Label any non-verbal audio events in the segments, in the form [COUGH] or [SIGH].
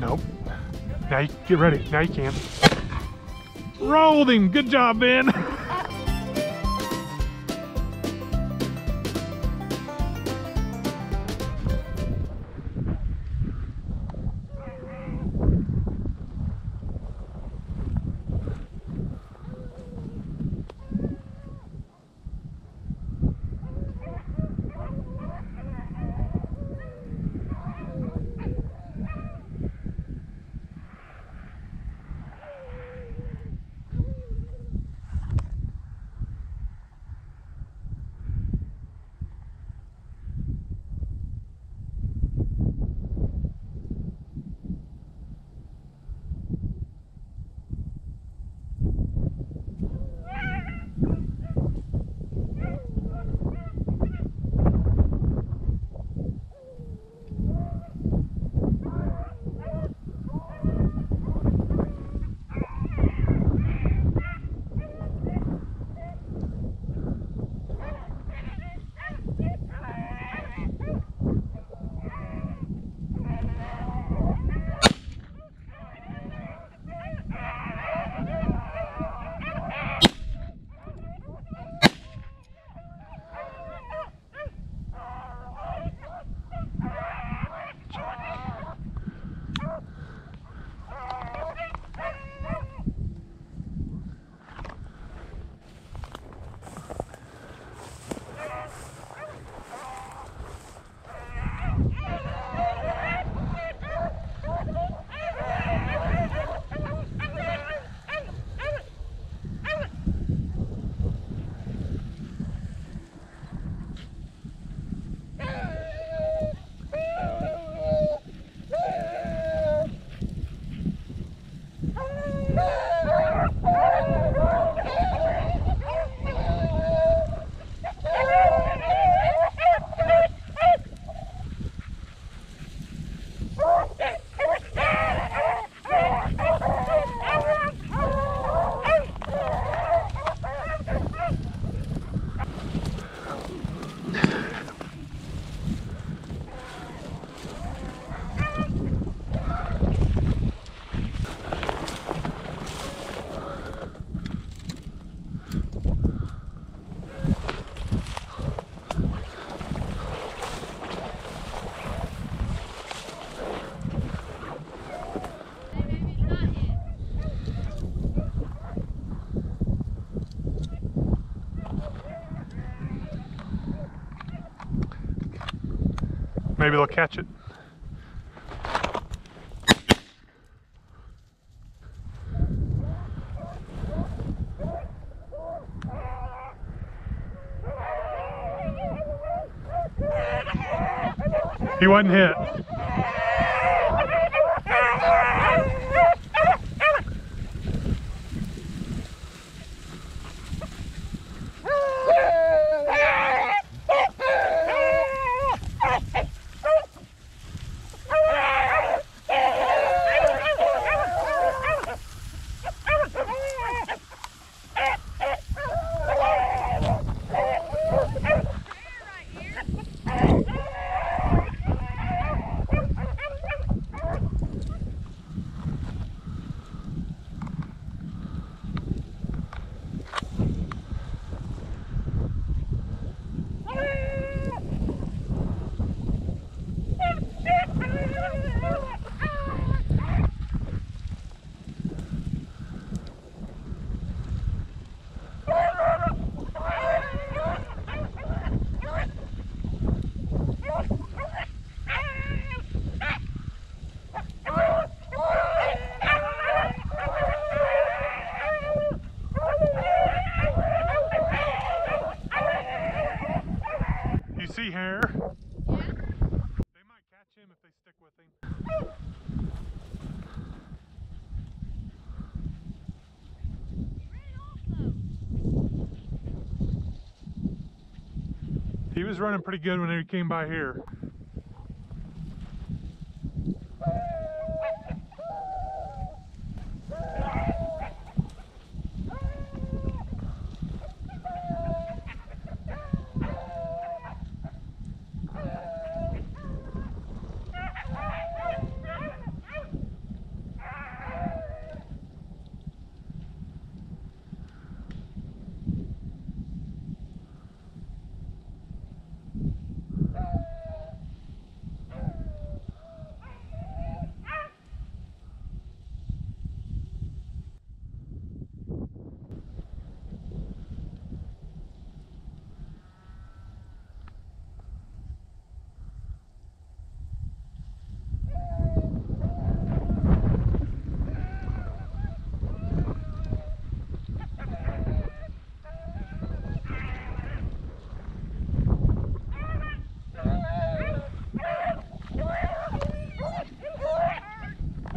Nope. Now you get ready. Now you can. Rolled him. Good job, Ben. [LAUGHS] Maybe they'll catch it. He wasn't hit. See hair? Yeah. They might catch him if they stick with him. He was running pretty good when he came by here.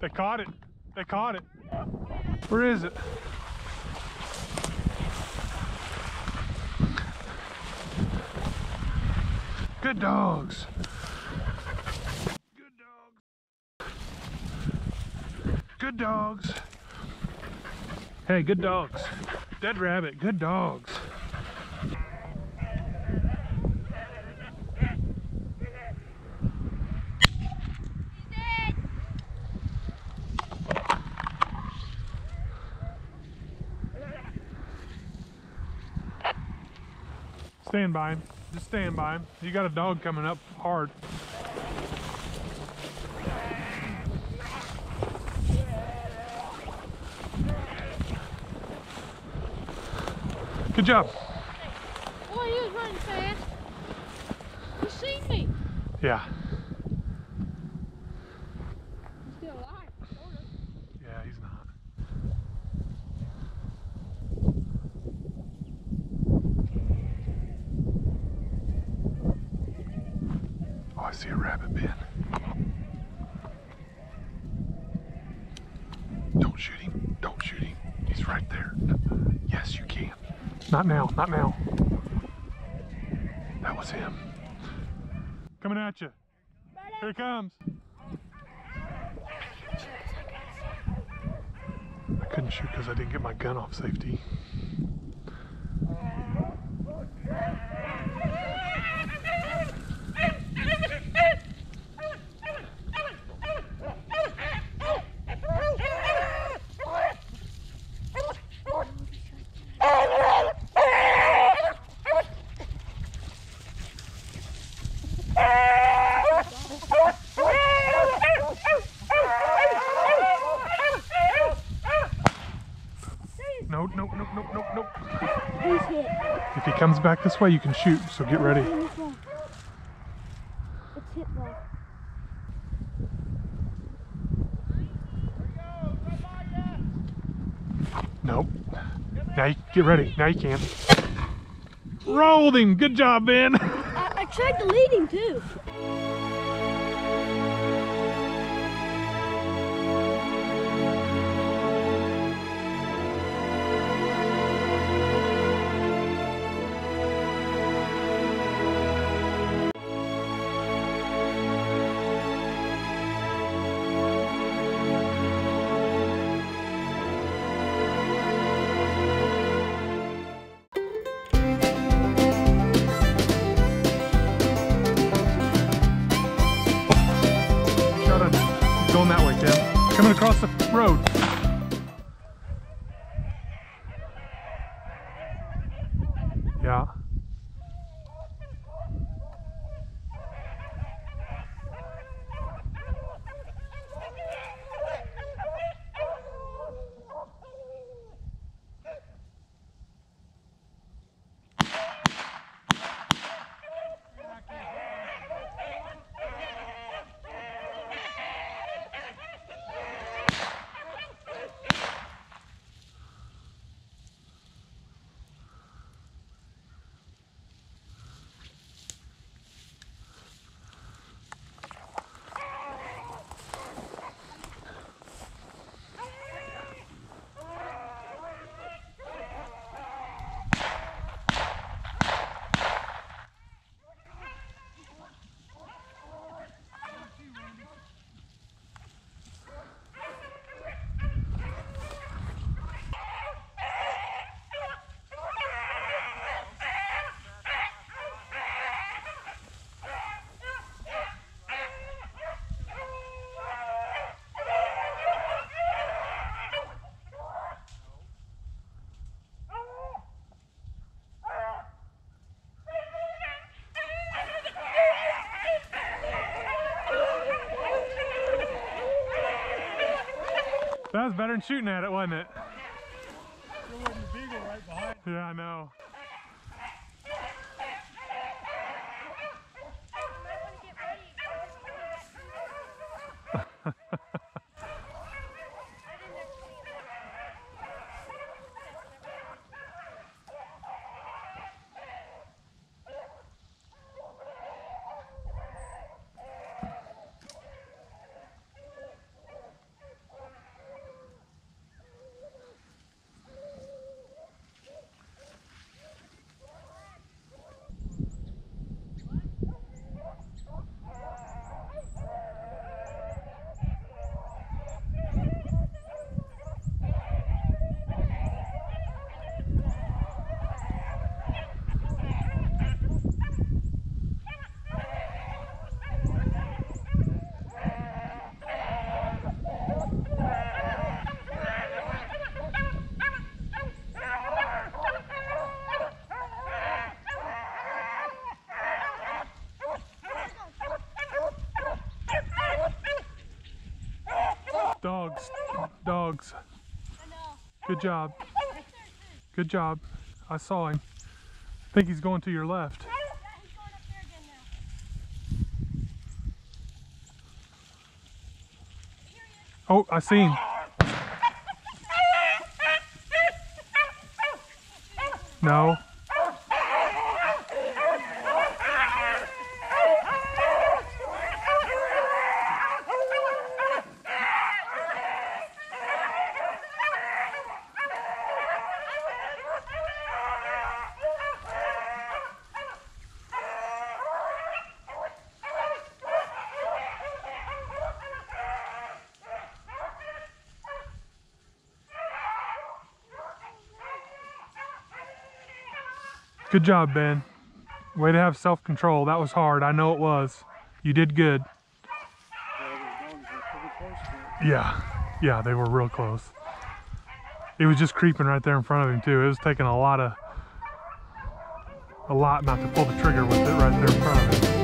They caught it. They caught it. Where is it? Good dogs. Good dogs. Good dogs. Hey, good dogs. Dead rabbit, good dogs. Stand by him. Just stand by him. You got a dog coming up hard. Good job. Boy, he was running fast. You seen me. Yeah. He's still alive, sort of. Yeah, he's not. Oh, I see a rabbit bin. Don't shoot him. Don't shoot him. He's right there. Yes, you can. Not now. Not now. That was him. Coming at you. Here he comes. I couldn't shoot because I didn't get my gun off safety. No, no, no, no, no, no. Who's hit? If he comes back this way, you can shoot, so get ready. Nope. Now you get ready. Now you can. Rolled him. Good job, Ben. I, I tried to lead him too. Yeah. was better than shooting at it, wasn't it? Yeah, I know. [LAUGHS] Good job. Good job. I saw him. I think he's going to your left. Oh, I see him. No. Good job, Ben. Way to have self control. That was hard. I know it was. You did good. Yeah. Yeah, they were real close. It was just creeping right there in front of him, too. It was taking a lot of. a lot not to pull the trigger with it right